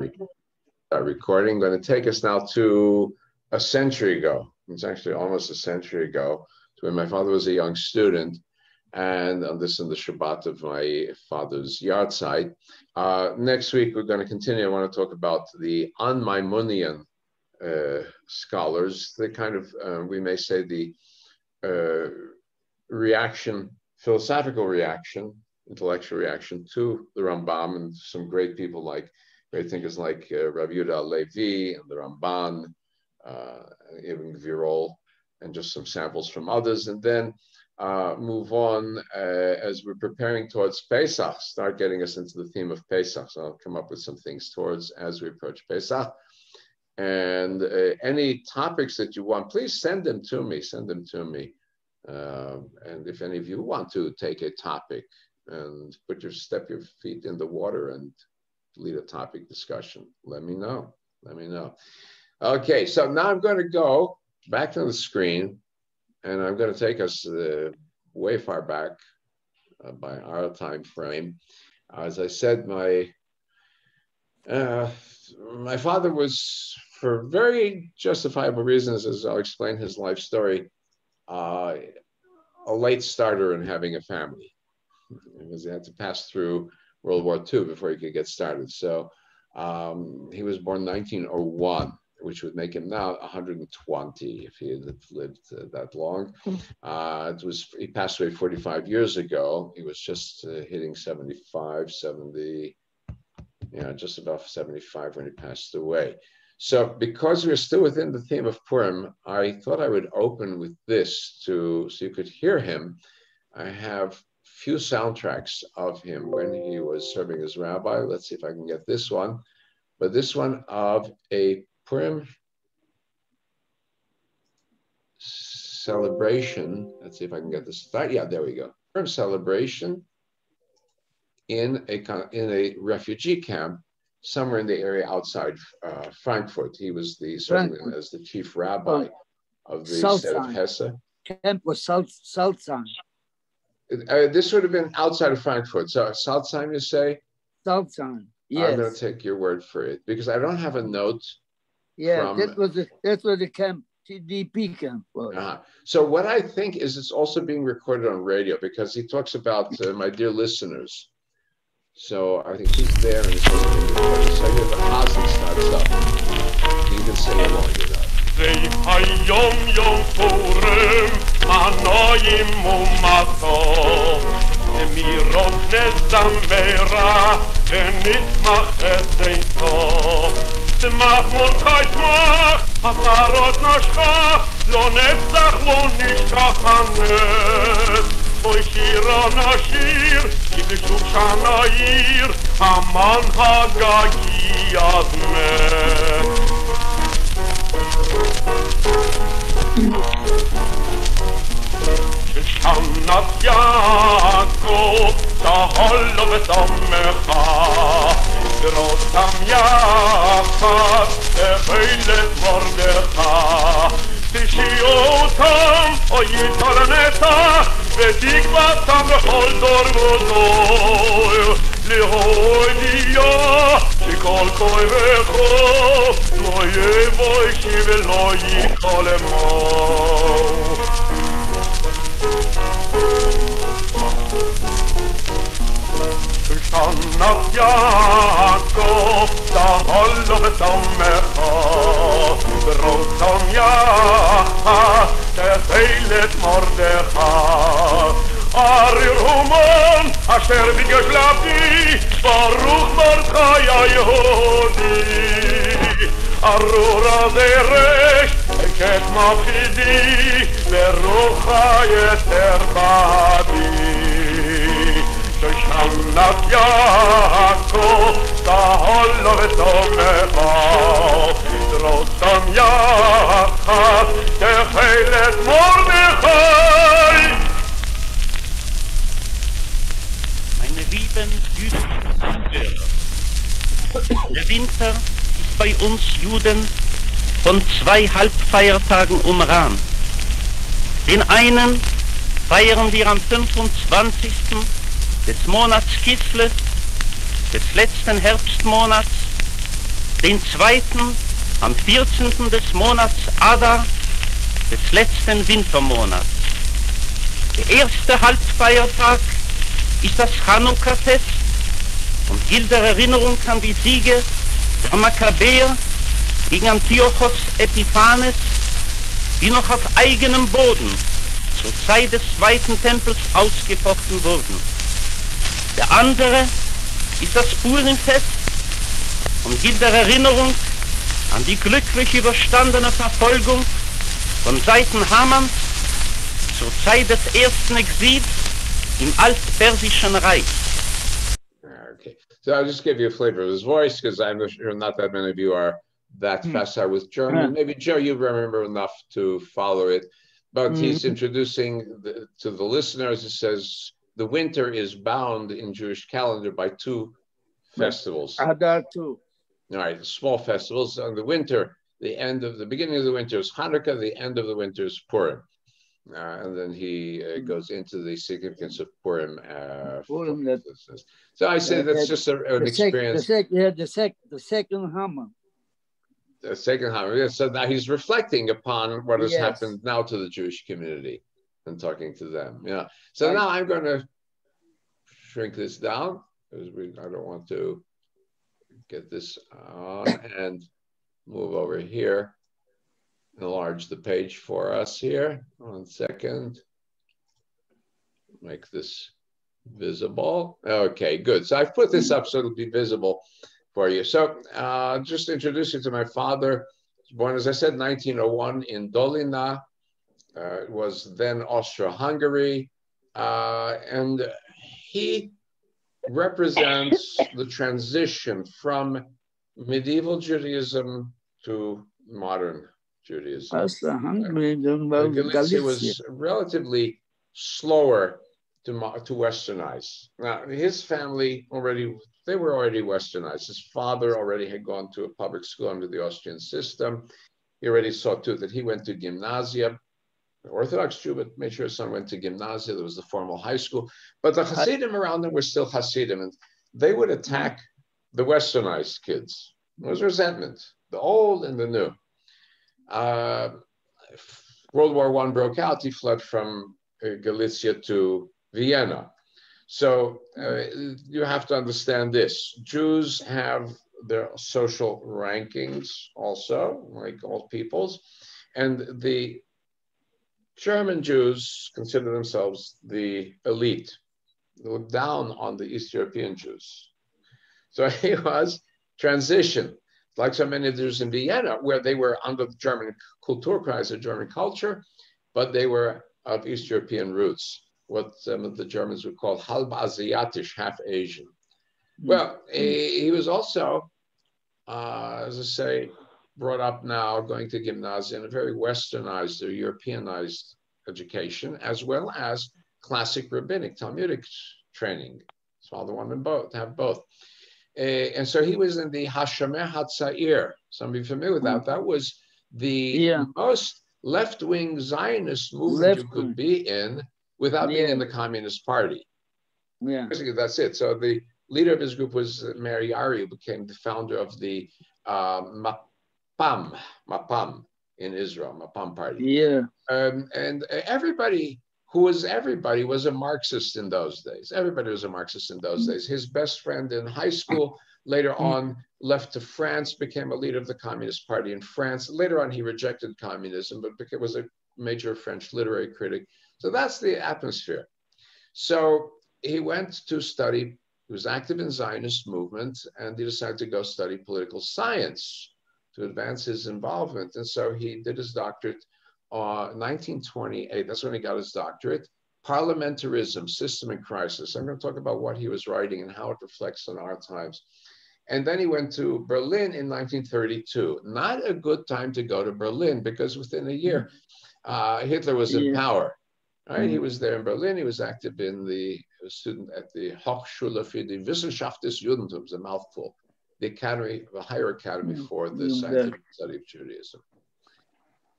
uh, recording. going to take us now to a century ago. It's actually almost a century ago, to when my father was a young student, and on this in the Shabbat of my father's yahrzeit. Uh, next week, we're going to continue. I want to talk about the An-Maimonian uh, scholars, the kind of, uh, we may say, the uh, reaction, philosophical reaction, intellectual reaction to the Rambam and some great people like, great thinkers like uh, Rav Yehuda Levi and the Ramban, uh, Ibn Gvirol, and just some samples from others. And then uh, move on uh, as we're preparing towards Pesach, start getting us into the theme of Pesach. So I'll come up with some things towards as we approach Pesach. And uh, any topics that you want, please send them to me. Send them to me. Uh, and if any of you want to take a topic and put your step your feet in the water and lead a topic discussion, let me know. Let me know. Okay, so now I'm going to go back to the screen and I'm going to take us uh, way far back uh, by our time frame. As I said, my uh, my father was, for very justifiable reasons, as I'll explain his life story, uh, a late starter in having a family because he had to pass through World War II before he could get started. So um, he was born 1901 which would make him now 120 if he had lived uh, that long. Uh, it was he passed away 45 years ago. He was just uh, hitting 75, 70, yeah, just above 75 when he passed away. So, because we're still within the theme of Purim, I thought I would open with this to so you could hear him. I have few soundtracks of him when he was serving as rabbi. Let's see if I can get this one. But this one of a Purim celebration. Let's see if I can get this. Yeah, there we go. Purim celebration in a in a refugee camp somewhere in the area outside uh, Frankfurt. He was the serving as the chief rabbi of the Salzheim. state of Hesse. Camp was Salzheim. Uh, this would have been outside of Frankfurt. So Salzheim, you say? Salzheim. Yes. I'm going to take your word for it because I don't have a note yeah, from, that was the, that was the camp, TDP camp. Was. Uh-huh. So what I think is it's also being recorded on radio because he talks about uh, my dear listeners. So I think he's there and it's also being recorded. So here the Hazzan starts up. You can sing along, you know. הנועים ומתו, אמירות נזם ורע, ונתמח את איתו. צמח מונחי צמח, הפרות נשכה, לא נצח לא נשכח הנס. אוי שירה נשיר, כדי שוב שנה עיר, המן הגגי עד מת. שנת יעקב, תהל לו ושמחה דרותם יחד, תפילת מרדכי. תשיעו אותם, או ייטול נצח, ותקוותם בכל דור ודור. להודיע שכל כוי וחוף, לא יבוא אישי ולא ייכל אמור. Sannat Jakob, da hollo besammecha, Brotam Jacha, der feilet Mordecha. Ari Roman, asher bigoshlapi, Baruch Mordechai Yehudi. Arura deresh, eket mafidi, Berucha Anna Fianco, da hollo vedomme va, Drotam Jahat, der heilet Mordechai. Meine lieben jüdischen Anhörer, der Winter ist bei uns Juden von zwei Halbfeiertagen umrahmt. Den einen feiern wir am 25 des Monats Kislev, des letzten Herbstmonats, den zweiten am 14. des Monats Adar, des letzten Wintermonats. Der erste Halbfeiertag ist das Chanukka-Fest und gilt der Erinnerung an die Siege der Makkabäer gegen Antiochos Epiphanes, die noch auf eigenem Boden zur Zeit des Zweiten Tempels ausgefochten wurden. Der andere ist das Purimfest und gilt der Erinnerung an die glücklich überstandene Verfolgung von Seiten Hamans zur Zeit des ersten Exils im Altpersischen Reich. Okay, so I'll just give you a flavor of his voice because I'm sure not that many of you are that mm. facile with German. Mm. Maybe Joe, you remember enough to follow it, but mm. he's introducing the, to the listeners. It says the winter is bound in Jewish calendar by two festivals. Adar too. All right, small festivals. On the winter, the end of the beginning of the winter is Hanukkah. The end of the winter is Purim. Uh, and then he uh, hmm. goes into the significance of Purim. Uh, Purim that, so I say that's just a, an the experience. Sec, the, sec, yeah, the, sec, the second Haman the second Hanukkah. So now he's reflecting upon what has yes. happened now to the Jewish community and talking to them. Yeah. So now I'm going to shrink this down because we I don't want to get this on and move over here. Enlarge the page for us here. One second. Make this visible. Okay, good. So I've put this up so it'll be visible for you. So uh, just introduce you to my father. Born, as I said, 1901 in Dolina. Uh, was then Austro-Hungary. Uh, and he represents the transition from medieval Judaism to modern Judaism. Austro-Hungary, Galicia was relatively slower to, to westernize. Now, his family already they were already westernized. His father already had gone to a public school under the Austrian system. He already saw to it that he went to gymnasia, Orthodox Jew, but made sure his son went to gymnasia. There was the formal high school. But the Hasidim around them were still Hasidim, and they would attack the westernized kids. There was resentment, the old and the new. Uh, World War One broke out. He fled from uh, Galicia to Vienna. So uh, you have to understand this. Jews have their social rankings also, like all peoples. And the German Jews consider themselves the elite. They look down on the East European Jews. So he was transition, like so many Jews in Vienna, where they were under the German Kulturkreis, the German culture, but they were of East European roots what some of the Germans would call halb Asiatisch, half Asian. Mm-hmm. Well, he, he, was also, uh, as I say, brought up now going to gymnasium, a very westernized or Europeanized education, as well as classic rabbinic Talmudic training. His father wanted both, have both. Uh, and so he was in the Hashomer Hatzair. Somebody familiar with that? Hmm. That was the yeah. most left-wing Zionist movement left you could be in without yeah. being in the Communist Party. Yeah. Basically, that's it. So the leader of his group was Meir Yaari, who became the founder of the uh, Mapam, Mapam in Israel, Mapam Party. Yeah. Um, and everybody who was everybody was a Marxist in those days. Everybody was a Marxist in those days. His best friend in high school later mm. on left to France, became a leader of the Communist Party in France. Later on, he rejected communism, but was a major French literary critic. So that's the atmosphere. So he went to study, he was active in Zionist movement, and he decided to go study political science to advance his involvement. And so he did his doctorate uh, 1928. That's when he got his doctorate. Parliamentarism, System in Crisis. I'm going to talk about what he was writing and how it reflects on our times. And then he went to Berlin in 1932. Not a good time to go to Berlin because within a year, uh, Hitler was in power. Right? Mm-hmm. He was there in Berlin. He was active in the student at the Hochschule für die Wissenschaft des Judentums, a mouthful, the academy, the higher academy mm-hmm. for the mm-hmm. scientific study of Judaism.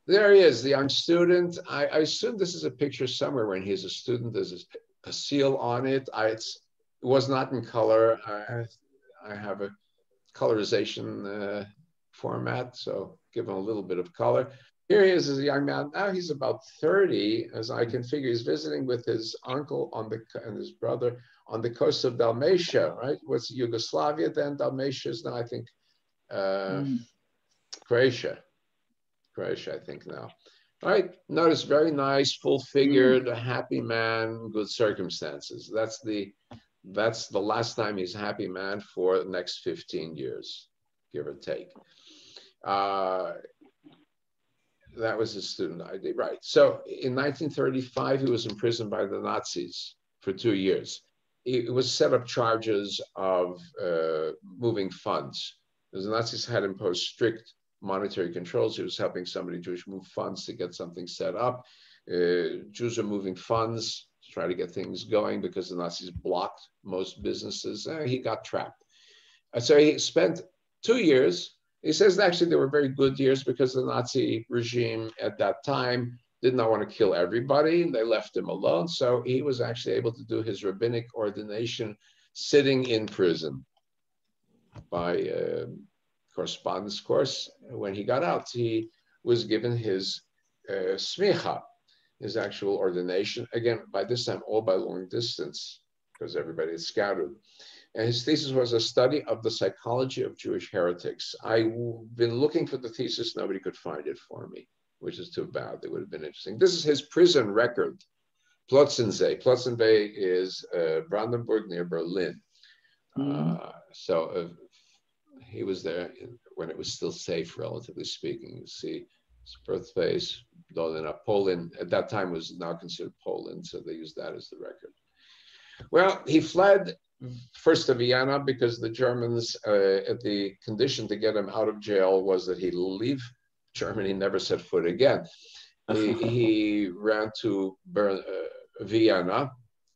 There he is, the young student. I, I, assume this is a picture somewhere when he's a student. There's a, a seal on it. I, it was not in color. I, I have a colorization uh, format, so give him a little bit of color. Here he is as a young man. Now he's about 30, as I can figure. He's visiting with his uncle on the and his brother on the coast of Dalmatia, right? What's Yugoslavia then? Dalmatia is now, I think, uh, mm. Croatia. Croatia, I think now. All right. Notice very nice, full-figured, mm. happy man, good circumstances. That's the that's the last time he's a happy man for the next 15 years, give or take. Uh, that was his student ID, right? So in 1935, he was imprisoned by the Nazis for two years. It was set up charges of uh, moving funds. The Nazis had imposed strict monetary controls. He was helping somebody Jewish move funds to get something set up. Uh, Jews are moving funds to try to get things going because the Nazis blocked most businesses. Uh, he got trapped. Uh, so he spent two years he says actually they were very good years because the Nazi regime at that time did not want to kill everybody. And they left him alone. So he was actually able to do his rabbinic ordination sitting in prison by uh, correspondence course. When he got out, he was given his uh, smicha, his actual ordination. Again, by this time, all by long distance, because everybody is scattered. And his thesis was a study of the psychology of Jewish heretics. I've been looking for the thesis, nobody could find it for me, which is too bad. It would have been interesting. This is his prison record. Plotzensee. Plotzensee is uh, Brandenburg near Berlin. Mm. Uh, so uh, he was there when it was still safe, relatively speaking. You see his birthplace, Dolina, Poland. At that time was now considered Poland, so they used that as the record. Well, he fled first to Vienna because the Germans, uh, the condition to get him out of jail was that he leave Germany, never set foot again. He, he ran to Bern, uh, Vienna,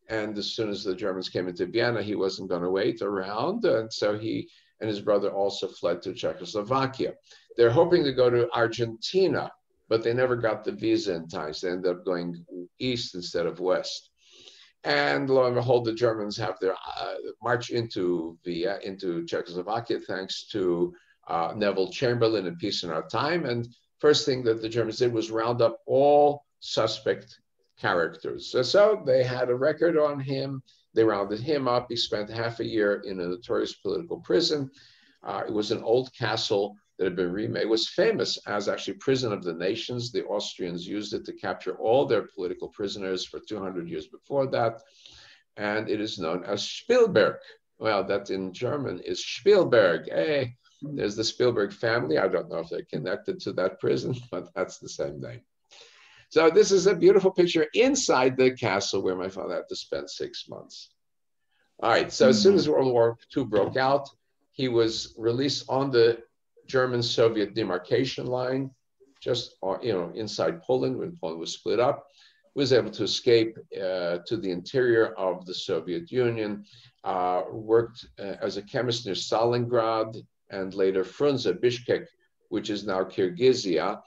and as soon as the Germans came into Vienna, he wasn't going to wait around, and so he and his brother also fled to Czechoslovakia. They're hoping to go to Argentina, but they never got the visa in time. So they ended up going east instead of west. And lo and behold, the Germans have their uh, march into Via, into Czechoslovakia, thanks to uh, Neville Chamberlain and Peace in Our Time. And first thing that the Germans did was round up all suspect characters. So, so they had a record on him. They rounded him up. He spent half a year in a notorious political prison. Uh, it was an old castle that had been remade. Was famous as actually prison of the nations. The Austrians used it to capture all their political prisoners for 200 years before that. And it is known as Spielberg. Well, that in German is Spielberg. Hey, there's the Spielberg family. I don't know if they're connected to that prison, but that's the same name. So this is a beautiful picture inside the castle where my father had to spend six months. All right, so as soon hmm. as World War II broke out, he was released on the German-Soviet demarcation line, just uh, you know inside Poland when Poland was split up, was able to escape uh, to the interior of the Soviet Union, uh, worked uh, as a chemist near Stalingrad and later Frunze, Bishkek, which is now Kyrgyzia.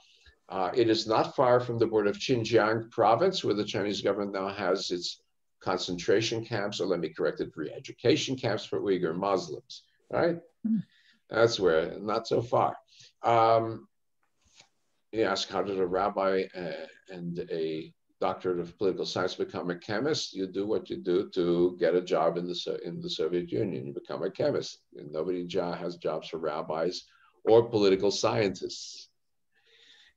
Uh, it is not far from the border of Xinjiang province, where the Chinese government now has its concentration camps, or let me correct it, re-education camps for Uyghur Muslims, right? Mm. That's where, not so far. Um, you ask, how did a rabbi uh, and a doctorate of political science become a chemist? You do what you do to get a job in the, in the Soviet Union. You become a chemist. And nobody has jobs for rabbis or political scientists.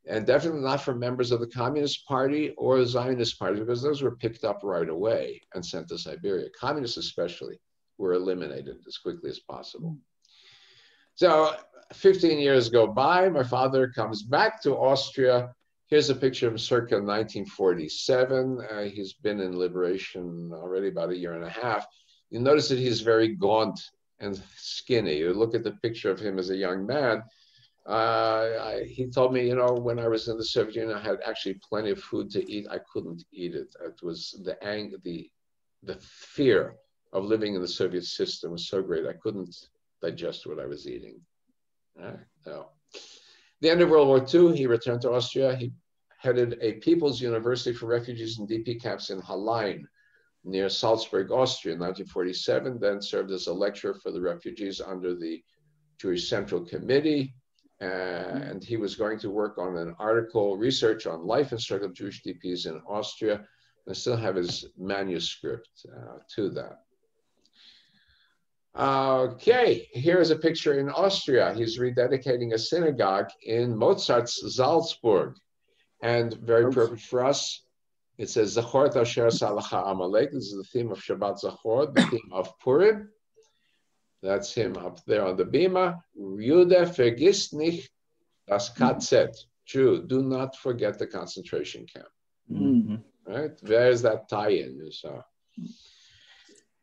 And definitely not for members of the Communist Party or the Zionist Party, because those were picked up right away and sent to Siberia. Communists, especially, were eliminated as quickly as possible. So 15 years go by. My father comes back to Austria. Here's a picture of circa 1947. Uh, he's been in liberation already about a year and a half. You notice that he's very gaunt and skinny. You look at the picture of him as a young man. Uh, I, he told me, you know, when I was in the Soviet Union, I had actually plenty of food to eat. I couldn't eat it. It was the ang- the the fear of living in the Soviet system was so great. I couldn't digest what I was eating. Uh, no. The end of World War II, he returned to Austria. He headed a People's University for Refugees and DP camps in Hallein, near Salzburg, Austria, in 1947. Then served as a lecturer for the refugees under the Jewish Central Committee, and he was going to work on an article research on life and struggle of Jewish DPs in Austria. I still have his manuscript uh, to that. Okay, here's a picture in Austria. He's rededicating a synagogue in Mozart's Salzburg. And very appropriate for us, it says Zachor Asher Salacha Amalek. This is the theme of Shabbat Zachor, the theme of Purim. That's him up there on the bima. Jude vergisst nicht das KZ. Jew, do not forget the concentration camp. Mm-hmm. Right? There's that tie-in. So.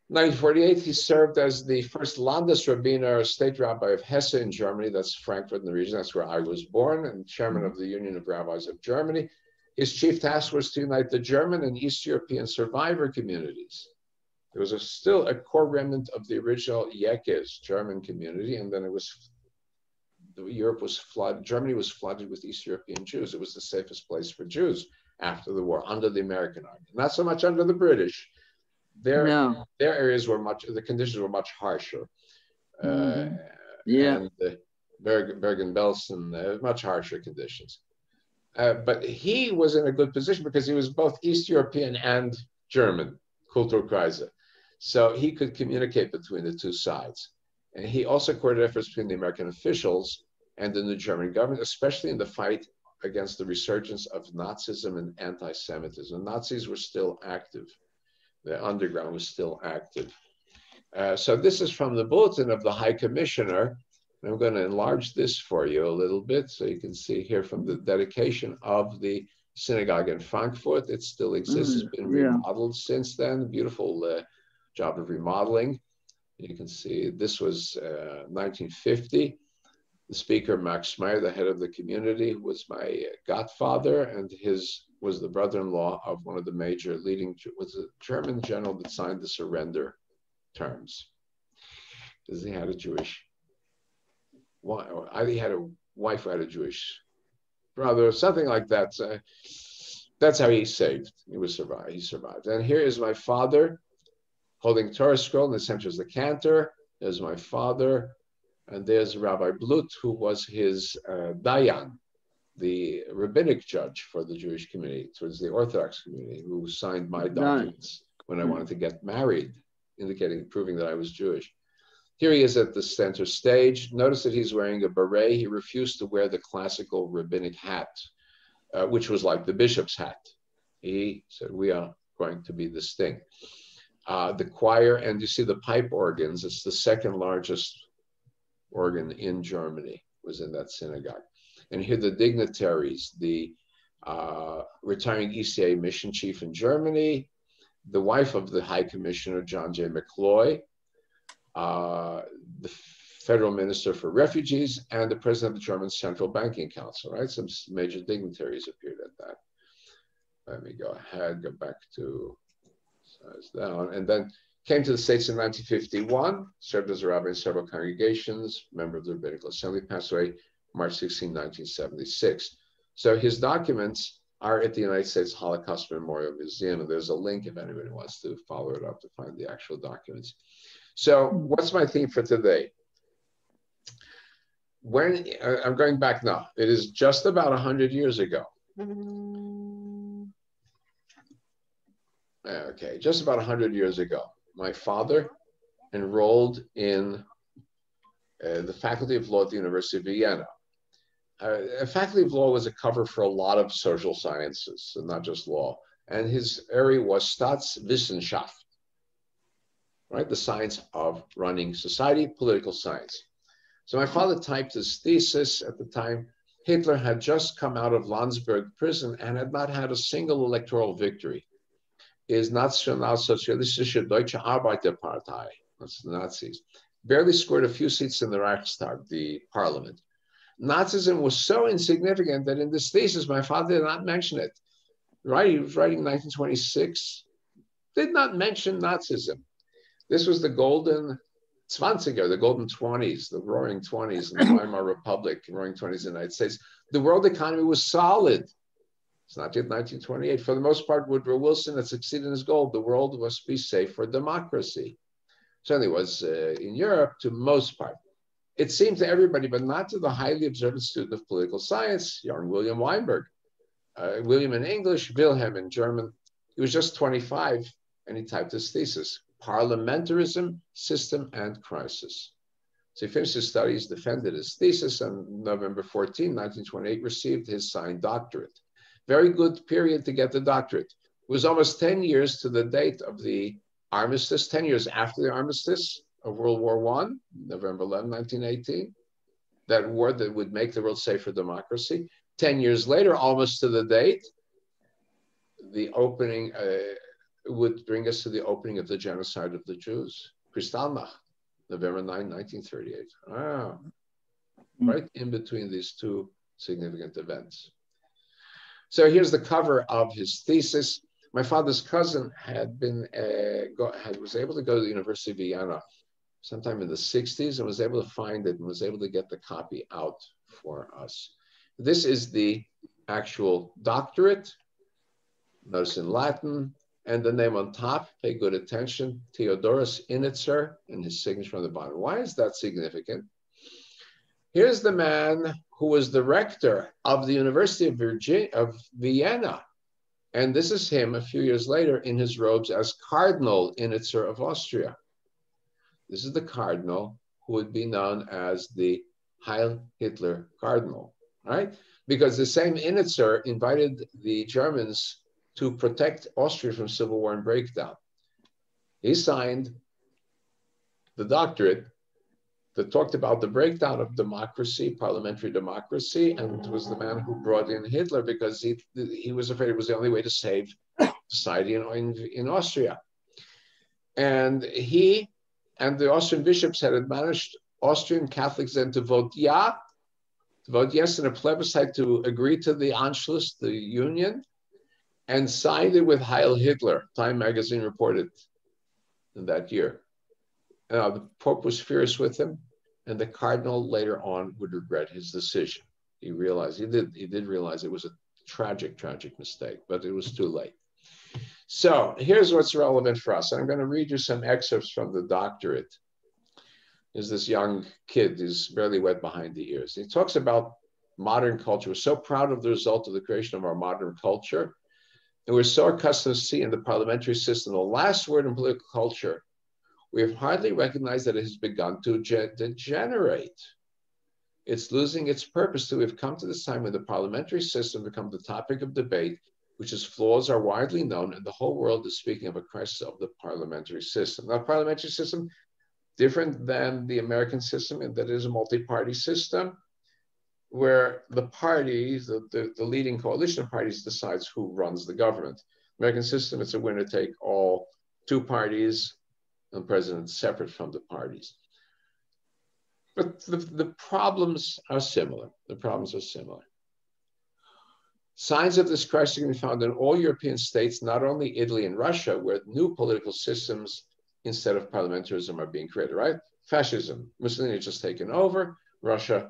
1948, he served as the first Landesrabbiner, state rabbi of Hesse in Germany. That's Frankfurt in the region. That's where I was born, and chairman of the Union of Rabbis of Germany. His chief task was to unite the German and East European survivor communities. There was a, still a core remnant of the original Yekes German community, and then it was Europe was flooded. Germany was flooded with East European Jews. It was the safest place for Jews after the war, under the American army, not so much under the British. Their no. their areas were much the conditions were much harsher. Mm-hmm. Uh, yeah, and uh, Bergen, Bergen Belsen, uh, much harsher conditions. Uh, but he was in a good position because he was both East European and German, Kulturkreise. So he could communicate between the two sides. And he also coordinated efforts between the American officials and the new German government, especially in the fight against the resurgence of Nazism and anti Semitism. The Nazis were still active, the underground was still active. Uh, so, this is from the bulletin of the High Commissioner. I'm going to enlarge this for you a little bit so you can see here from the dedication of the synagogue in Frankfurt. It still exists, mm, it's been remodeled yeah. since then. Beautiful uh, job of remodeling. You can see this was uh, 1950. The speaker, Max Meyer, the head of the community, was my godfather, and his was the brother-in-law of one of the major leading was a German general that signed the surrender terms. Because he had a Jewish either he had a wife who had a Jewish brother, something like that. Uh, that's how he saved. He was survived. He survived. And here is my father holding Torah scroll. In the center is the cantor. There's my father, and there's Rabbi Blut, who was his uh, dayan, the rabbinic judge for the Jewish community, towards the Orthodox community, who signed my documents when I wanted to get married, indicating, proving that I was Jewish. Here he is at the center stage. Notice that he's wearing a beret. He refused to wear the classical rabbinic hat, uh, which was like the bishop's hat. He said, We are going to be this thing. Uh, the choir, and you see the pipe organs, it's the second largest organ in Germany, was in that synagogue. And here the dignitaries, the uh, retiring ECA mission chief in Germany, the wife of the High Commissioner, John J. McCloy, uh, the federal minister for refugees, and the president of the German Central Banking Council, right? Some major dignitaries appeared at that. Let me go ahead, go back to size down, and then came to the States in 1951, served as a rabbi in several congregations, member of the Rabbinical Assembly, passed away March 16, 1976. So his documents are at the United States Holocaust Memorial Museum, and there's a link if anybody wants to follow it up to find the actual documents. So, what's my theme for today? When uh, I'm going back now, it is just about 100 years ago. Okay, just about 100 years ago, my father enrolled in uh, the Faculty of Law at the University of Vienna. Uh, faculty of Law was a cover for a lot of social sciences, and not just law. And his area was Staatswissenschaft right? The science of running society, political science. So my father typed his thesis at the time. Hitler had just come out of Landsberg prison and had not had a single electoral victory. Is Nationalsozialistische Deutsche Arbeiterpartei, that's the Nazis, barely scored a few seats in the Reichstag, the parliament. Nazism was so insignificant that in this thesis, my father did not mention it. Right? He was writing 1926, did not mention Nazism. This was the golden Zwanziger, the golden 20s, the roaring 20s in the Weimar Republic, roaring 20s in the United States. The world economy was solid. It's not yet 1928. For the most part, Woodrow Wilson had succeeded in his goal. The world must be safe for democracy. Certainly was uh, in Europe to most part. It seemed to everybody, but not to the highly observant student of political science, young William Weinberg. Uh, William in English, Wilhelm in German. He was just 25 and he typed his thesis Parliamentarism, System, and Crisis. So he finished his studies, defended his thesis, and November 14, 1928, received his signed doctorate. Very good period to get the doctorate. It was almost 10 years to the date of the armistice, 10 years after the armistice of World War I, November 11, 1918, that war that would make the world safe for democracy. 10 years later, almost to the date, the opening uh, would bring us to the opening of the genocide of the Jews, Kristallnacht, November 9, 1938. Ah, mm. right in between these two significant events. So here's the cover of his thesis. My father's cousin had been uh, go, had, was able to go to the University of Vienna sometime in the 60s and was able to find it and was able to get the copy out for us. This is the actual doctorate. Notice in Latin, and the name on top, pay good attention, Theodorus Innitzer, and his signature on the bottom. Why is that significant? Here's the man who was the rector of the University of, Virginia, of Vienna. And this is him a few years later in his robes as Cardinal Innitzer of Austria. This is the cardinal who would be known as the Heil Hitler Cardinal, right? Because the same Innitzer invited the Germans to protect Austria from civil war and breakdown. He signed the doctorate that talked about the breakdown of democracy, parliamentary democracy, and was the man who brought in Hitler because he, he was afraid it was the only way to save society in, in, in Austria. And he and the Austrian bishops had admonished Austrian Catholics then to vote yeah, to vote yes in a plebiscite to agree to the Anschluss, the union, and signed it with Heil Hitler. Time magazine reported that year. Uh, the Pope was furious with him, and the cardinal later on would regret his decision. He realized he did he did realize it was a tragic, tragic mistake, but it was too late. So here's what's relevant for us. I'm going to read you some excerpts from the doctorate. Is this young kid who's barely wet behind the ears? He talks about modern culture. We're so proud of the result of the creation of our modern culture and we're so accustomed to seeing the parliamentary system the last word in political culture, we have hardly recognized that it has begun to degenerate. It's losing its purpose. So we've come to this time when the parliamentary system becomes the topic of debate, which its flaws are widely known, and the whole world is speaking of a crisis of the parliamentary system. Now, parliamentary system, different than the American system in that it is a multi-party system where the parties, the, the, the, leading coalition of parties decides who runs the government. American system, it's a winner take all, two parties and president separate from the parties. But the, the problems are similar. The problems are similar. Signs of this crisis can be found in all European states, not only Italy and Russia, where new political systems instead of parliamentarism are being created, right? Fascism, Mussolini just taken over, Russia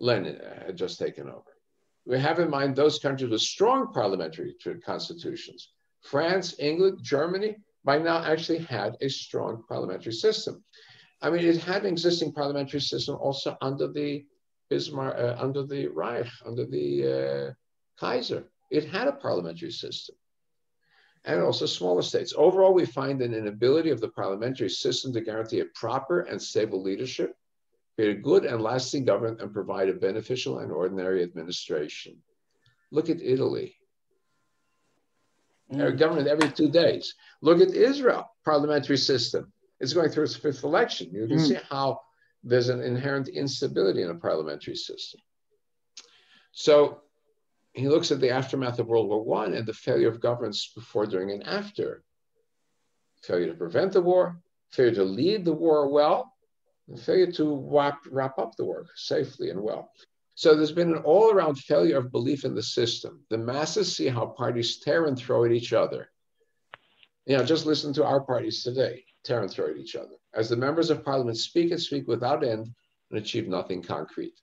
Lenin had just taken over. We have in mind those countries with strong parliamentary constitutions. France, England, Germany, by now actually had a strong parliamentary system. I mean, it had an existing parliamentary system also under the Bismarck, uh, under the Reich, under the uh, Kaiser. It had a parliamentary system and also smaller states. Overall, we find an inability of the parliamentary system to guarantee a proper and stable leadership create a good and lasting government and provide a beneficial and ordinary administration. Look at Italy. Mm. government every two days. Look at Israel, parliamentary system. It's going through its fifth election. You can mm. see how there's an inherent instability in a parliamentary system. So he looks at the aftermath of World War One and the failure of governments before, during, and after. Failure to prevent the war, failure to lead the war well, failure to wrap, wrap up the war safely and well. So there's been an all around failure of belief in the system. The masses see how parties tear and throw at each other. You know, just listen to our parties today, tear and throw at each other. As the members of parliament speak and speak without end and achieve nothing concrete.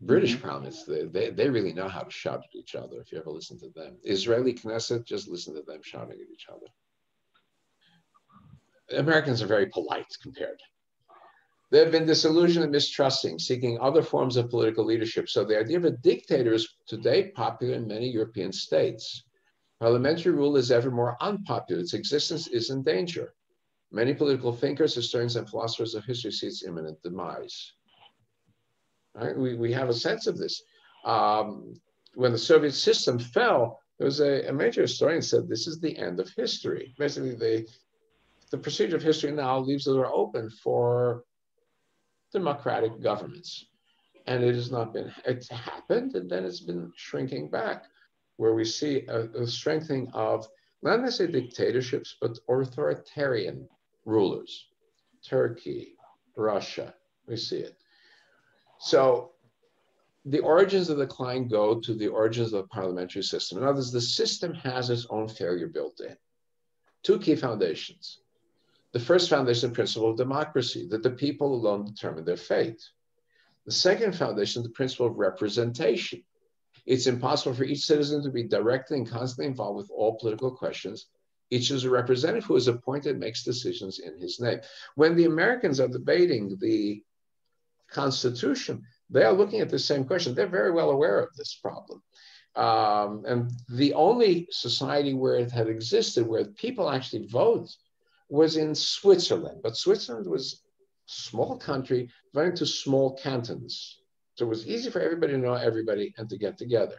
British mm-hmm. parliaments, they, they, they really know how to shout at each other if you ever listen to them. Israeli Knesset, just listen to them shouting at each other. Americans are very polite compared. They have been disillusioned and mistrusting, seeking other forms of political leadership. So the idea of a dictator is today popular in many European states. Parliamentary rule is ever more unpopular. Its existence is in danger. Many political thinkers, historians, and philosophers of history see its imminent demise. Right? We, we have a sense of this. Um, when the Soviet system fell, there was a, a major historian said this is the end of history. Basically, the, the procedure of history now leaves the door open for democratic governments. And it has not been, it's happened and then it's been shrinking back, where we see a, a strengthening of not necessarily dictatorships, but authoritarian rulers. Turkey, Russia, we see it. So the origins of the decline go to the origins of the parliamentary system. In other words, the system has its own failure built in. Two key foundations. The first foundation, the principle of democracy, that the people alone determine their fate. The second foundation, the principle of representation. It's impossible for each citizen to be directly and constantly involved with all political questions. Each is a representative who is appointed makes decisions in his name. When the Americans are debating the Constitution, they are looking at the same question. They're very well aware of this problem. Um, and the only society where it had existed, where people actually vote, was in Switzerland. But Switzerland was a small country divided into small cantons. So it was easy for everybody to know everybody and to get together.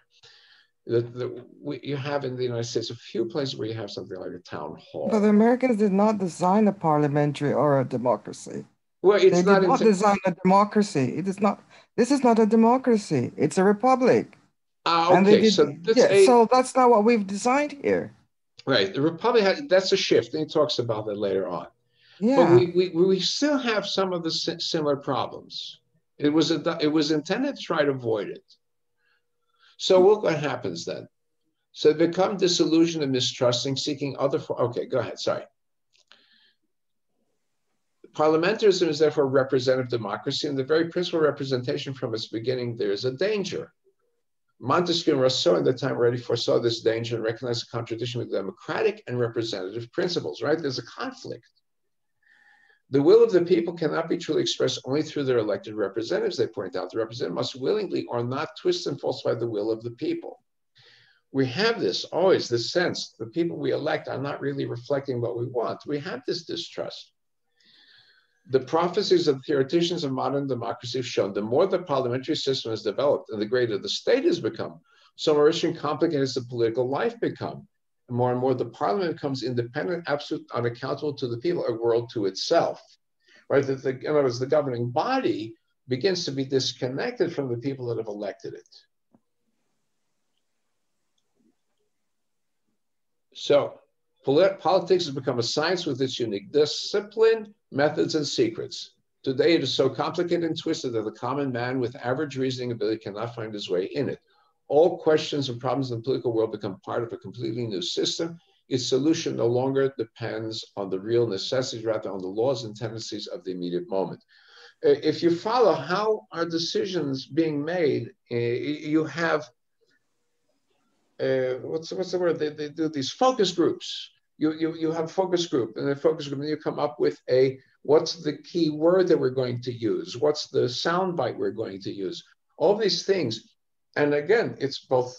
The, the, we, you have in the United States a few places where you have something like a town hall. But the Americans did not design a parliamentary or a democracy. Well, it's they not, did not design a democracy. It is not. This is not a democracy. It's a republic. Ah, okay. Did, so, that's yeah, a, so that's not what we've designed here. Right. The republic has, that's a shift, and he talks about that later on. Yeah. But we, we, we still have some of the similar problems. It was a, it was intended to try to avoid it. So look what happens then. So become disillusioned and mistrusting, seeking other. For, okay, go ahead. Sorry. Parliamentarism is therefore representative democracy, and the very principle of representation from its beginning, there is a danger. Montesquieu and Rousseau in the time already foresaw this danger and recognized the contradiction with democratic and representative principles, right? There's a conflict. The will of the people cannot be truly expressed only through their elected representatives, they point out. The representative must willingly or not twist and falsify the will of the people. We have this always, this sense the people we elect are not really reflecting what we want. We have this distrust. The prophecies of theoreticians of modern democracy have shown the more the parliamentary system has developed and the greater the state has become, so more rich and complicated has the political life become. And more and more the parliament becomes independent, absolute, unaccountable to the people, a world to itself. Right? That the, in other words, the governing body begins to be disconnected from the people that have elected it. So politics has become a science with its unique discipline, methods, and secrets. Today, it is so complicated and twisted that the common man with average reasoning ability cannot find his way in it. All questions and problems in the political world become part of a completely new system. Its solution no longer depends on the real necessities, rather on the laws and tendencies of the immediate moment. If you follow how are decisions being made, you have uh, what's what's the word? They, they do these focus groups. You, you you have a focus group, and a focus group, and you come up with a what's the key word that we're going to use? What's the sound bite we're going to use? All these things, and again, it's both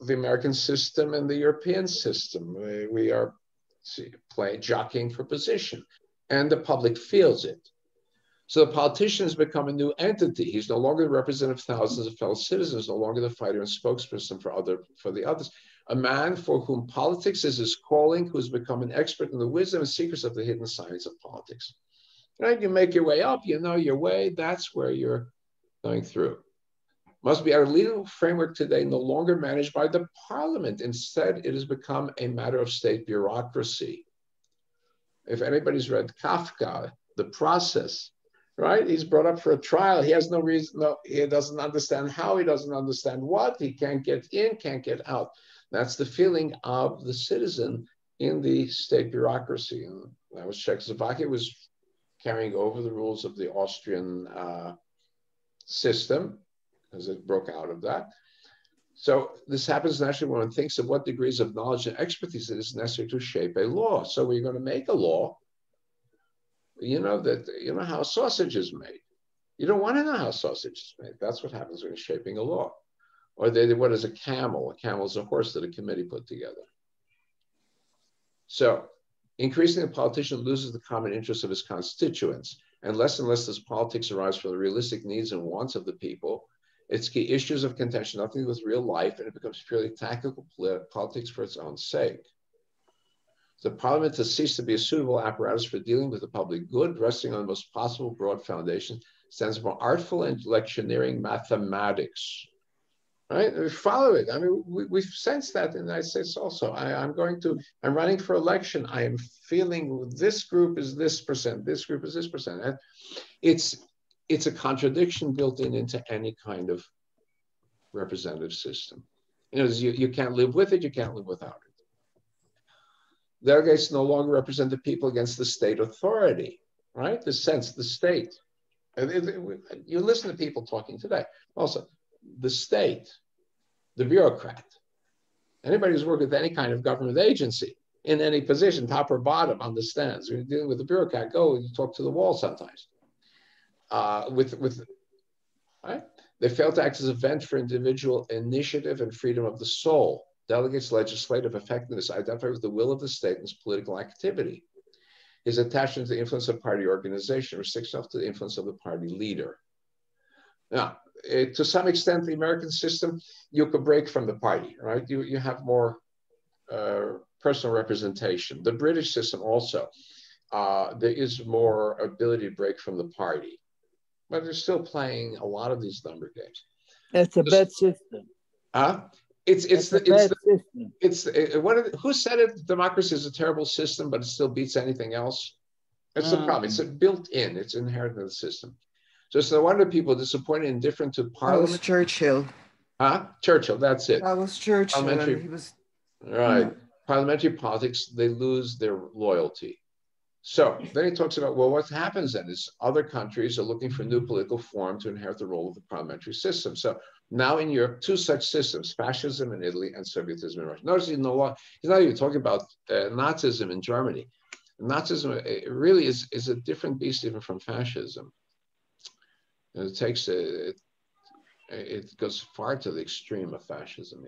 the American system and the European system. We, we are see, playing jockeying for position, and the public feels it. So the politician has become a new entity. He's no longer the representative of thousands of fellow citizens, no longer the fighter and spokesperson for other for the others. A man for whom politics is his calling, who's become an expert in the wisdom and secrets of the hidden science of politics. Right? You make your way up, you know your way, that's where you're going through. Must be our legal framework today no longer managed by the parliament. Instead, it has become a matter of state bureaucracy. If anybody's read Kafka, the process, right? He's brought up for a trial. He has no reason, no, he doesn't understand how, he doesn't understand what, he can't get in, can't get out. That's the feeling of the citizen in the state bureaucracy. And that was Czechoslovakia was carrying over the rules of the Austrian uh, system as it broke out of that. So this happens naturally when one thinks of what degrees of knowledge and expertise it is necessary to shape a law. So we're going to make a law you know that you know how sausage is made. You don't want to know how sausage is made. That's what happens when you're shaping a law. Or they, what is a camel? A camel is a horse that a committee put together. So increasingly, the politician loses the common interest of his constituents, and less and less does politics arise from the realistic needs and wants of the people. Its key issues of contention nothing to do with real life, and it becomes purely tactical politics for its own sake. The parliament has ceased to be a suitable apparatus for dealing with the public good, resting on the most possible broad foundation, stands for artful electioneering mathematics. Right? We follow it. I mean, we, we've sensed that in the United States also. I, I'm going to, I'm running for election. I am feeling this group is this percent, this group is this percent. And it's it's a contradiction built in into any kind of representative system. You know, you, you can't live with it, you can't live without it. Delegates no longer represent the people against the state authority, right? The sense, the state. And You listen to people talking today. Also, the state, the bureaucrat, anybody who's worked with any kind of government agency in any position, top or bottom, understands. When you're dealing with a bureaucrat, go and talk to the wall sometimes. Uh, with with right? They fail to act as a vent for individual initiative and freedom of the soul. Delegates' legislative effectiveness identify with the will of the state and its political activity. His attachment to the influence of party organization restricts himself to the influence of the party leader. Now, to some extent, the American system, you could break from the party, right? You, you have more uh, personal representation. The British system also, uh, there is more ability to break from the party, but they're still playing a lot of these number games. It's a bad system. Huh? It's it's the, it's the, it's uh, what the, who said it? Democracy is a terrible system, but it still beats anything else. That's um, the problem. It's built in. It's inherent in the system. So it's no wonder people disappointed and different to Parliament. That was Churchill. Huh? Churchill. That's it. That was Churchill. Parliamentary, he was right. Yeah. Parliamentary politics. They lose their loyalty. So then he talks about well, what happens then is other countries are looking for new political form to inherit the role of the parliamentary system. So now in Europe, two such systems, fascism in Italy and Sovietism in Russia. Notice he's, no, he's not even talking about uh, Nazism in Germany. Nazism really is, is a different beast even from fascism. And it takes a, it, it goes far to the extreme of fascism.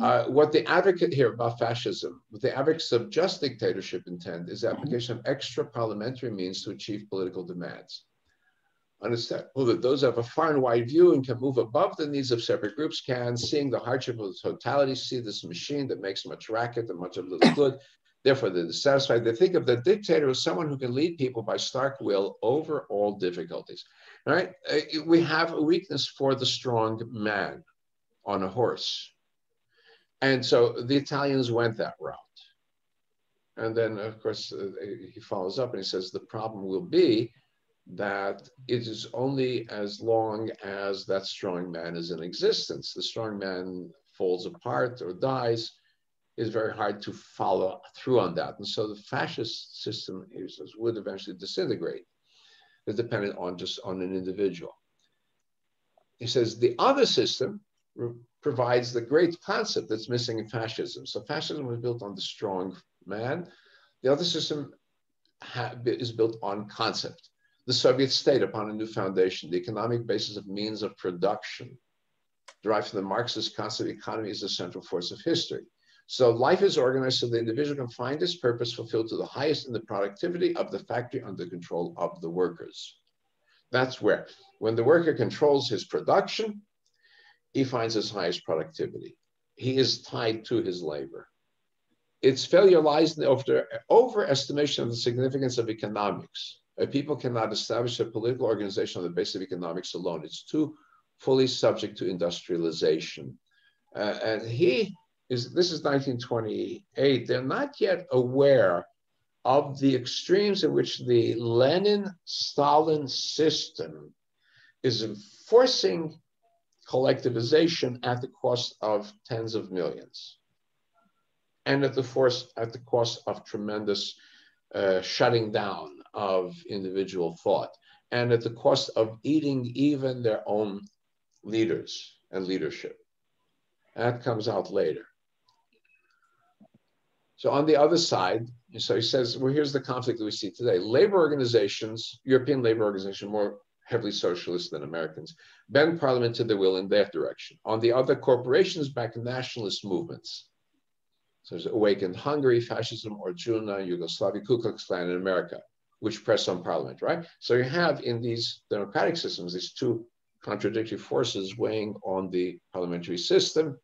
Uh, what the advocate here about fascism, what the advocates of just dictatorship intend is the application of extra parliamentary means to achieve political demands understand well, that those have a far and wide view and can move above the needs of separate groups can, seeing the hardship of the totality, see this machine that makes much racket and much of little good. Therefore, they're dissatisfied. They think of the dictator as someone who can lead people by stark will over all difficulties. Right? Uh, we have a weakness for the strong man on a horse. And so the Italians went that route. And then, of course, uh, he follows up and he says the problem will be that it is only as long as that strong man is in existence. The strong man falls apart or dies, is very hard to follow through on that. And so the fascist system is, would eventually disintegrate. It's dependent on just on an individual. He says the other system provides the great concept that's missing in fascism. So fascism was built on the strong man. The other system is built on concept the Soviet state upon a new foundation, the economic basis of means of production, derived from the Marxist concept economy as the central force of history. So life is organized so the individual can find his purpose fulfilled to the highest in the productivity of the factory under control of the workers. That's where, when the worker controls his production, he finds his highest productivity. He is tied to his labor. Its failure lies in the over, overestimation of the significance of economics a people cannot establish a political organization on the basis of economics alone. It's too fully subject to industrialization. Uh, and he is, this is 1928, they're not yet aware of the extremes in which the Lenin Stalin system is enforcing collectivization at the cost of tens of millions and at the force at the cost of tremendous uh, shutting down of individual thought and at the cost of eating even their own leaders and leadership. That comes out later. So on the other side, so he says, well, here's the conflict that we see today. Labor organizations, European labor organizations, more heavily socialist than Americans, bend parliament to their will in that direction. On the other, corporations back nationalist movements. So there's Awakened Hungary, Fascism, Orjuna, Yugoslavia, Ku Klux Klan in America, which press on parliament, right? So you have in these democratic systems, these two contradictory forces weighing on the parliamentary system.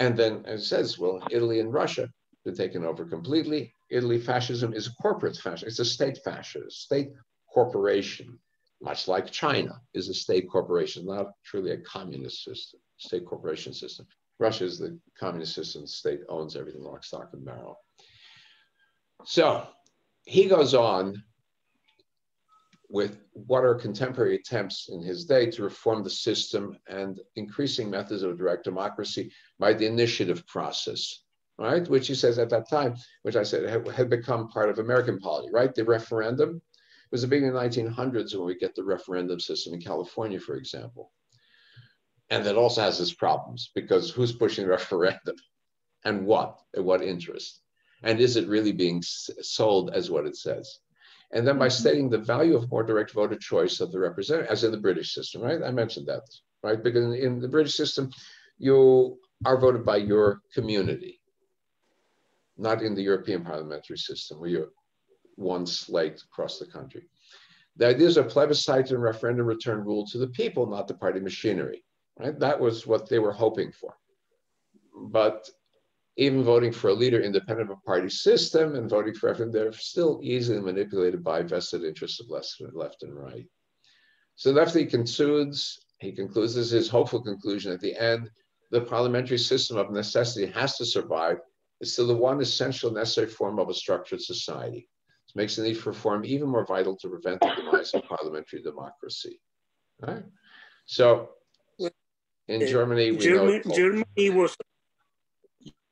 And then it says, well, Italy and Russia taken over completely. Italy fascism is a corporate fascism. It's a state fascism, state corporation, much like China is a state corporation, not truly a communist system, state corporation system. Russia is the communist system. The state owns everything, lock, stock, and barrel. So he goes on with what are contemporary attempts in his day to reform the system and increasing methods of direct democracy by the initiative process, right? Which he says at that time, which I said had become part of American polity, right? The referendum it was the beginning of the 1900s when we get the referendum system in California, for example. And that also has its problems because who's pushing the referendum and what, at what interest? And is it really being sold as what it says? And then by mm-hmm. stating the value of more direct voter choice of the representative, as in the British system, right? I mentioned that, right? Because in the British system, you are voted by your community, not in the European parliamentary system where you're one slate across the country. The idea is a plebiscite and referendum return rule to the people, not the party machinery, right? That was what they were hoping for. But even voting for a leader independent of a party system and voting for everything, they're still easily manipulated by vested interests of left and right. So lefty concludes, he concludes this is his hopeful conclusion at the end, the parliamentary system of necessity has to survive. It's still the one essential necessary form of a structured society. This makes the need for reform even more vital to prevent the demise of parliamentary democracy. Right? So in Germany, Germany, Germany was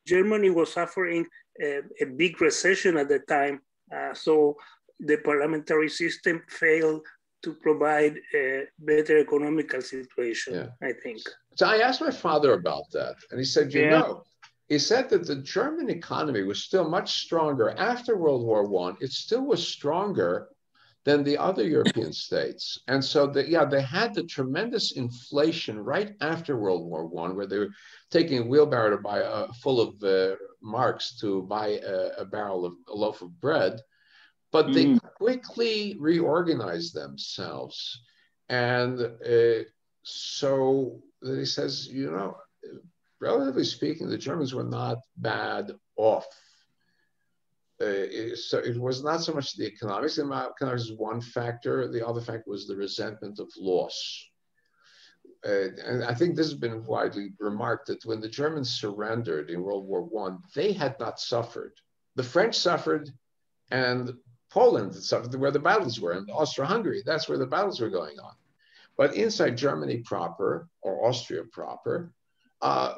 Germany was suffering a, a big recession at the time. Uh, so the parliamentary system failed to provide a better economical situation, yeah. I think. So I asked my father about that, and he said, you yeah. know, he said that the German economy was still much stronger after World War One. It still was stronger than the other European states. And so, the, yeah, they had the tremendous inflation right after World War One, where they were taking a wheelbarrow to buy a, full of uh, marks to buy a, a, barrel of a loaf of bread, but they mm. quickly reorganized themselves. And uh, so he says, you know, relatively speaking, the Germans were not bad off uh, so it was not so much the economics. The economics was one factor. The other factor was the resentment of loss. Uh, and I think this has been widely remarked that when the Germans surrendered in World War One, they had not suffered. The French suffered, and Poland suffered where the battles were, and Austria-Hungary. That's where the battles were going on. But inside Germany proper or Austria proper, uh,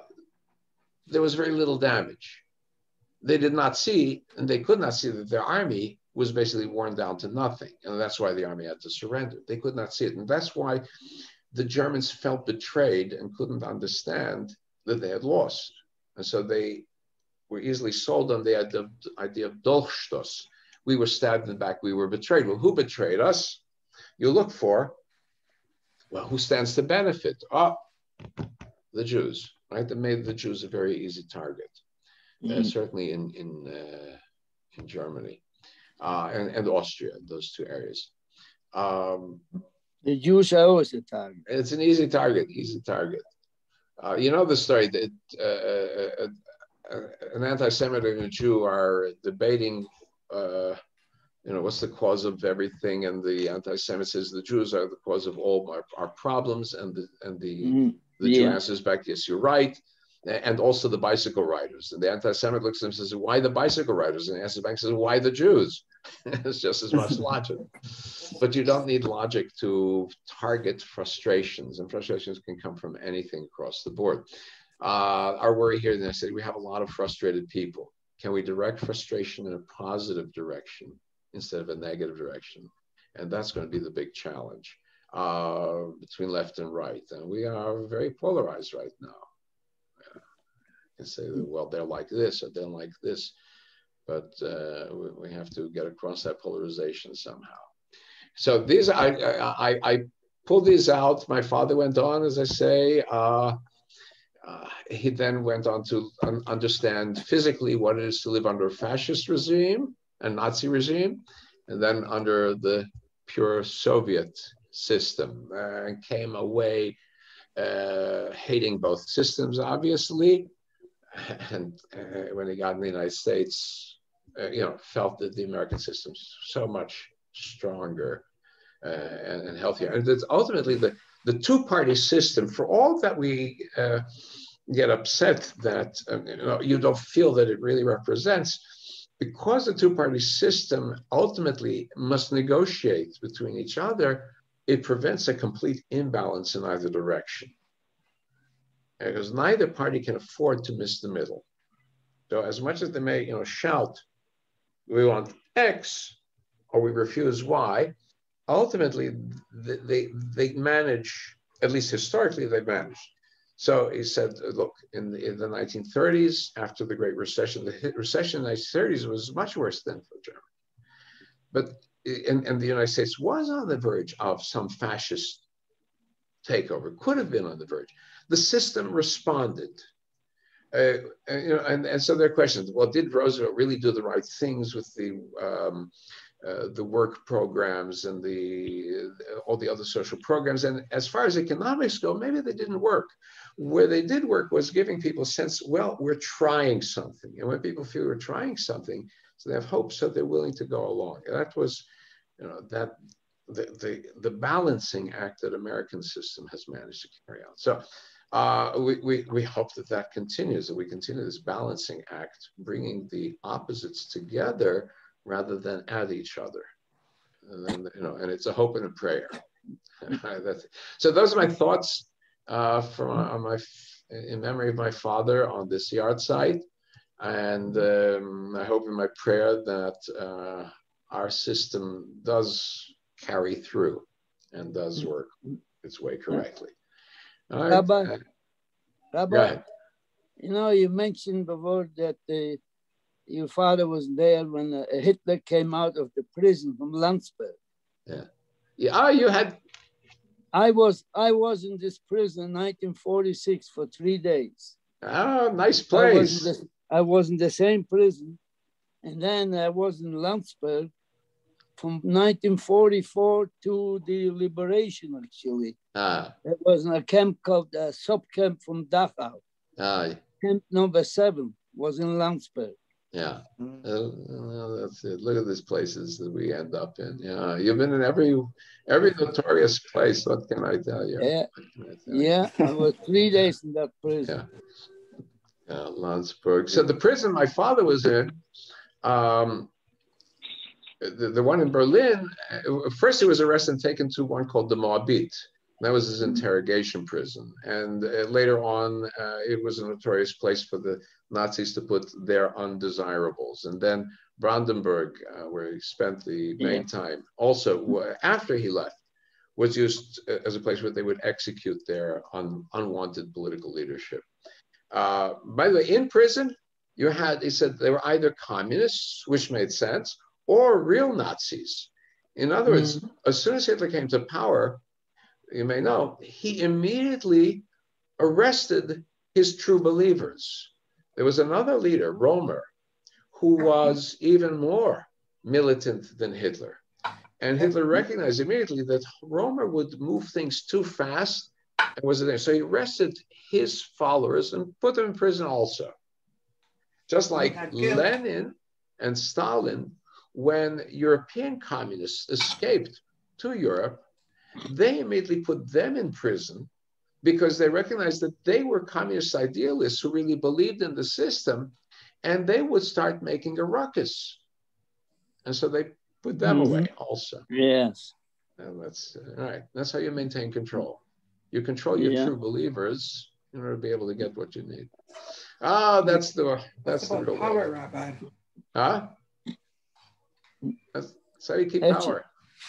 there was very little damage they did not see, and they could not see that their army was basically worn down to nothing. And that's why the army had to surrender. They could not see it. And that's why the Germans felt betrayed and couldn't understand that they had lost. And so they were easily sold on the idea of Dolchstoss. We were stabbed in the back, we were betrayed. Well, who betrayed us? You look for, well, who stands to benefit? Oh, the Jews, right? That made the Jews a very easy target mm. certainly in in uh, in Germany uh, and and Austria, those two areas. Um, the Jews are always a target. It's an easy target, easy target. Uh, you know the story that uh, uh, uh, an anti-Semite and a Jew are debating, uh, you know, what's the cause of everything, and the anti-Semite says the Jews are the cause of all our, our problems, and the and the mm, the yeah. Jew answers back, yes, you're right and also the bicycle riders. And the anti-Semite looks at him and says, "Why the bicycle riders?" And the answer back says, "Why the Jews?" it's just as much logic. But you don't need logic to target frustrations, and frustrations can come from anything across the board. Uh, our worry here, then I said, we have a lot of frustrated people. Can we direct frustration in a positive direction instead of a negative direction? And that's going to be the big challenge uh, between left and right. And we are very polarized right now and say, well, they're like this or they're like this. but uh, we, we, have to get across that polarization somehow. So these, I, I, I pulled these out. My father went on, as I say. Uh, uh, he then went on to un- understand physically what it is to live under a fascist regime, and Nazi regime, and then under the pure Soviet system, uh, and came away uh, hating both systems, obviously. And uh, when he got in the United States, you know, felt that the American system's so much stronger and, and, healthier. And it's ultimately the, the two-party system, for all that we get upset that um, you, know, you don't feel that it really represents, because the two-party system ultimately must negotiate between each other, it prevents a complete imbalance in either direction. Because neither party can afford to miss the middle. So as much as they may, you know, shout, we want X or we refuse Y, ultimately they, they manage, at least historically, they managed. So he said, look, in the, in the 1930s, after the Great Recession, the recession in the 1930s was much worse than for Germany. But and, and the United States was on the verge of some fascist takeover, could have been on the verge. The system responded. Uh, you know, and, and so there are questions. Well, did Roosevelt really do the right things with the um, uh, the work programs and the uh, all the other social programs? And as far as economics go, maybe they didn't work. Where they did work was giving people a sense. Well, we're trying something, and when people feel we're trying something, so they have hope, so they're willing to go along. And that was, you know, that the, the, the balancing act that American system has managed to carry out. So uh, we, we, we hope that that continues, that we continue this balancing act, bringing the opposites together rather than at each other. And you know, and it's a hope and a prayer. so those are my thoughts uh, from on my in memory of my father on this yahrzeit. And um, I hope in my prayer that uh, our system does carry through and does mm-hmm. work its way correctly. All right. Rabbi, uh, Rabbi you know, you mentioned before that uh, your father was there when uh, Hitler came out of the prison from Landsberg. Yeah. Yeah. Oh, you had. I was I was in this prison in 1946 for three days. Oh, nice place. I was in the same prison. And then I was in Landsberg from 1944 to the liberation, actually. Ah. It was in a camp called a uh, sub camp from Dachau. Ah. Camp number seven was in Landsberg. Yeah, mm. uh, that's it. Look at these places that we end up in. Yeah, you've been in every every notorious place. What can I tell you? Yeah, I yeah. I was three days in that prison. Yeah. Uh, Landsberg. So the prison my father was in, um, the, the one in Berlin, uh, first he was arrested and taken to one called the Moabit. That was his interrogation prison. And uh, later on, uh, it was a notorious place for the Nazis to put their undesirables. And then Brandenburg, uh, where he spent the main yeah. time, also after he left, was used uh, as a place where they would execute their un, unwanted political leadership. Uh, by the way, in prison, you had, he said they were either communists, which made sense, or real Nazis. In other words, mm-hmm. as soon as Hitler came to power, you may know, he immediately arrested his true believers. There was another leader, Roemer, who was even more militant than Hitler. And Hitler recognized immediately that Roemer would move things too fast and was there. So he arrested his followers and put them in prison also. Just like Lenin and Stalin, when European communists escaped to Europe, they immediately put them in prison because they recognized that they were communist idealists who really believed in the system and they would start making a ruckus. And so they put them mm-hmm. away also. Yes. And that's all right. That's how you maintain control. You control your yeah. true believers in order to be able to get what you need. Ah, that's the that's, the real power, way. Rabbi. Huh? That's, that's how you keep power.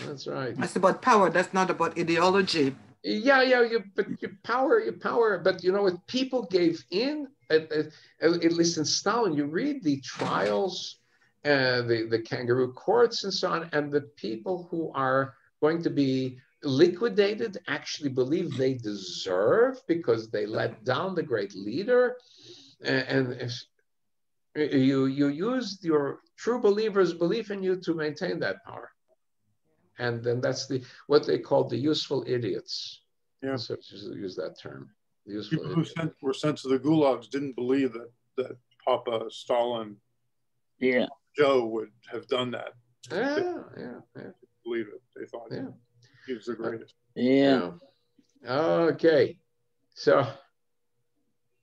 That's right. That's about power. That's not about ideology. Yeah, yeah, you, but your power, your power. But you know, if people gave in, at, at, at least in Stalin, you read the trials and the, the kangaroo courts and so on. And the people who are going to be liquidated actually believe they deserve because they let down the great leader. And, and Uh, you, you use your true believers' belief in you to maintain that power. And then that's the what they call the useful idiots. Yeah. So use that term. People who sent, were sent to the gulags didn't believe that, that Papa Stalin yeah. Joe would have done that. Yeah, they, yeah, yeah. Believe it. They thought yeah. he was the greatest. Yeah. yeah. Okay. So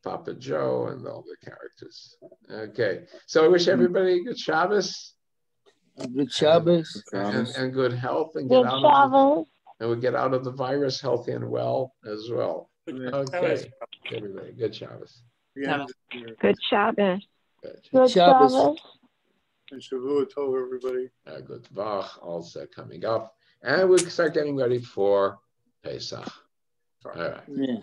Papa Joe and all the characters. Okay. So I wish everybody good Shabbos. Good Shabbos. And, and, good health and get good out Shabbos. of the, and we get out of the virus healthy and well as well. Okay. Everybody, good Shabbos. Good Shabbos. Good, good Shabbos. Shabbos. And Shavua Tov, everybody. Uh, good Vach also coming up. And we'll start getting ready for Pesach. All right. Yeah.